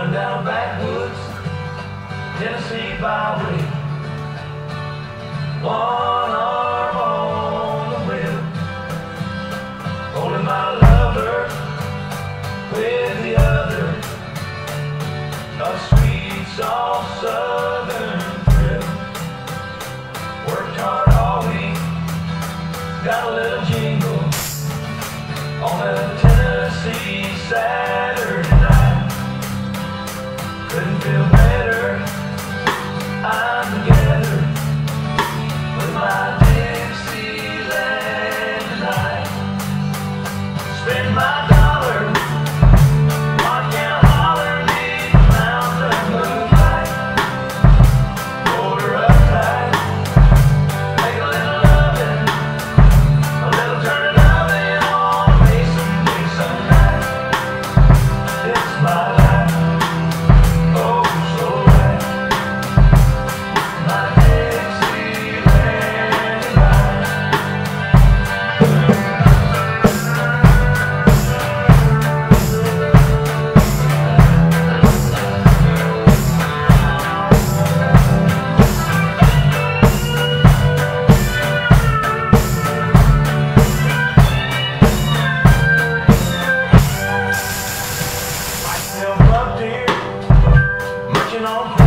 Going down backwoods, Tennessee byway. One arm on the wheel, holding my lover with the other. A sweet, soft southern thrill. Worked hard all week, got a little jingle on the 요. now.